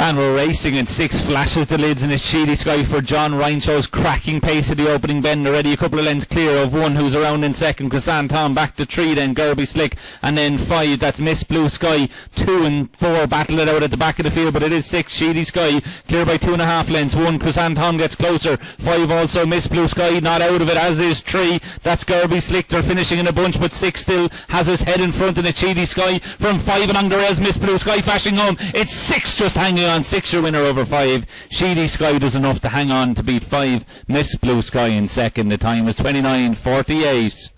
And we're racing in six flashes the lids in a Sheedy Sky for John Ryan shows cracking pace at the opening bend. Already a couple of lengths clear of one who's around in second. Coosane Tom back to three then Girl Be Slick and then five. That's Miss Blue Sky. Two and four battle it out at the back of the field but it is six. Sheedy Sky clear by two and a half lengths. One Coosane Tom gets closer. Five also Miss Blue Sky not out of it as is three. That's Girl Be Slick. They're finishing in a bunch but six still has his head in front in a Sheedy Sky. From five and the rails Miss Blue Sky flashing home it's six just hanging on six your winner over five. Sheedy Sky does enough to hang on to beat five. Miss Blue Sky in second. The time was 29.48